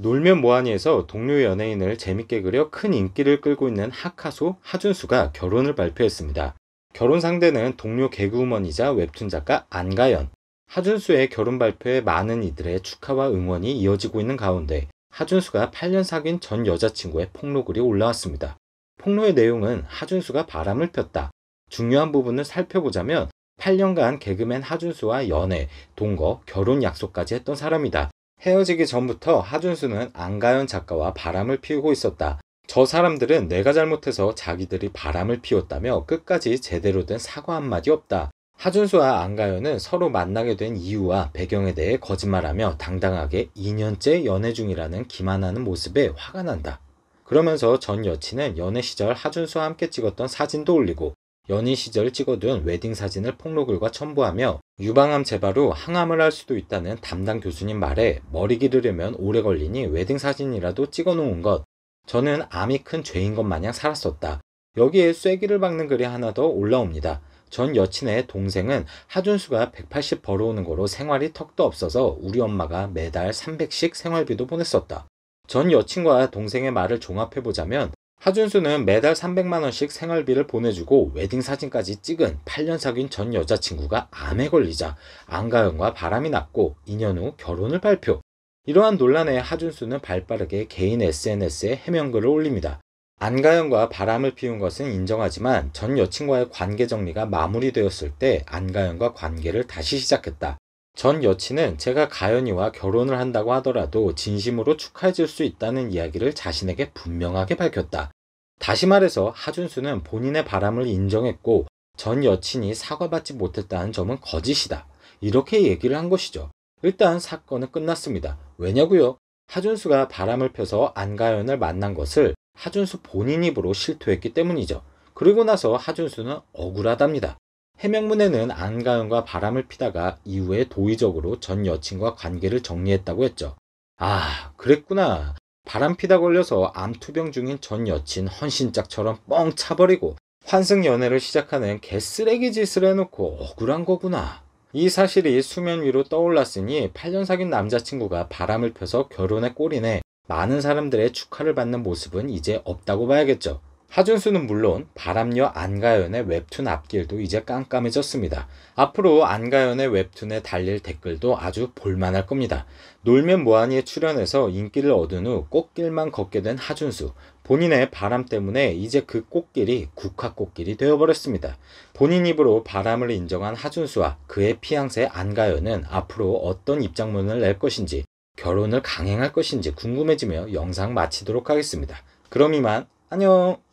놀면 뭐하니에서 동료 연예인을 재밌게 그려 큰 인기를 끌고 있는 하카소 하준수가 결혼을 발표했습니다. 결혼 상대는 동료 개그우먼이자 웹툰 작가 안가연. 하준수의 결혼 발표에 많은 이들의 축하와 응원이 이어지고 있는 가운데 하준수가 8년 사귄 전 여자친구의 폭로글이 올라왔습니다. 폭로의 내용은 하준수가 바람을 폈다. 중요한 부분을 살펴보자면 8년간 개그맨 하준수와 연애, 동거, 결혼 약속까지 했던 사람이다. 헤어지기 전부터 하준수는 안가연 작가와 바람을 피우고 있었다. 저 사람들은 내가 잘못해서 자기들이 바람을 피웠다며 끝까지 제대로 된 사과 한마디 없다. 하준수와 안가연은 서로 만나게 된 이유와 배경에 대해 거짓말하며 당당하게 2년째 연애 중이라는 기만하는 모습에 화가 난다. 그러면서 전 여친은 연애 시절 하준수와 함께 찍었던 사진도 올리고 연인 시절 찍어둔 웨딩 사진을 폭로글과 첨부하며 유방암 재발후 항암을 할 수도 있다는 담당 교수님 말에 머리 기르려면 오래 걸리니 웨딩 사진이라도 찍어 놓은 것. 저는 암이 큰 죄인 것 마냥 살았었다. 여기에 쐐기를 박는 글이 하나 더 올라옵니다. 전 여친의 동생은 하준수가 180 벌어오는 거로 생활이 턱도 없어서 우리 엄마가 매달 300씩 생활비도 보냈었다. 전 여친과 동생의 말을 종합해보자면 하준수는 매달 300만원씩 생활비를 보내주고 웨딩 사진까지 찍은 8년 사귄 전 여자친구가 암에 걸리자 안가연과 바람이 났고 2년 후 결혼을 발표. 이러한 논란에 하준수는 발빠르게 개인 SNS에 해명글을 올립니다. 안가연과 바람을 피운 것은 인정하지만 전 여친과의 관계 정리가 마무리되었을 때 안가연과 관계를 다시 시작했다. 전 여친은 제가 가연이와 결혼을 한다고 하더라도 진심으로 축하해 줄 수 있다는 이야기를 자신에게 분명하게 밝혔다. 다시 말해서 하준수는 본인의 바람을 인정했고 전 여친이 사과받지 못했다는 점은 거짓이다. 이렇게 얘기를 한 것이죠. 일단 사건은 끝났습니다. 왜냐고요? 하준수가 바람을 펴서 안가연을 만난 것을 하준수 본인 입으로 실토했기 때문이죠. 그리고 나서 하준수는 억울하답니다. 해명문에는 안가연과 바람을 피다가 이후에 도의적으로 전 여친과 관계를 정리했다고 했죠. 아, 그랬구나. 바람 피다 걸려서 암투병 중인 전 여친 헌신짝처럼 뻥 차버리고 환승 연애를 시작하는 개쓰레기 짓을 해놓고 억울한 거구나. 이 사실이 수면 위로 떠올랐으니 8년 사귄 남자친구가 바람을 펴서 결혼에 꼴이네 많은 사람들의 축하를 받는 모습은 이제 없다고 봐야겠죠. 하준수는 물론 바람녀 안가연의 웹툰 앞길도 이제 깜깜해졌습니다. 앞으로 안가연의 웹툰에 달릴 댓글도 아주 볼만할 겁니다. 놀면 뭐하니에 출연해서 인기를 얻은 후 꽃길만 걷게 된 하준수. 본인의 바람 때문에 이제 그 꽃길이 국화꽃길이 되어버렸습니다. 본인 입으로 바람을 인정한 하준수와 그의 피앙새 안가연은 앞으로 어떤 입장문을 낼 것인지 결혼을 강행할 것인지 궁금해지며 영상 마치도록 하겠습니다. 그럼 이만 안녕!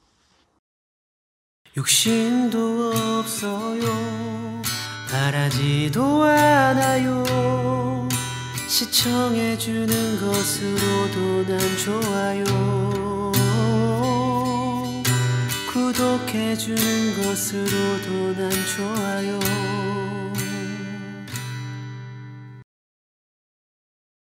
욕심도 없어요. 바라지도 않아요. 시청해주는 것으로도 난 좋아요. 구독해주는 것으로도 난 좋아요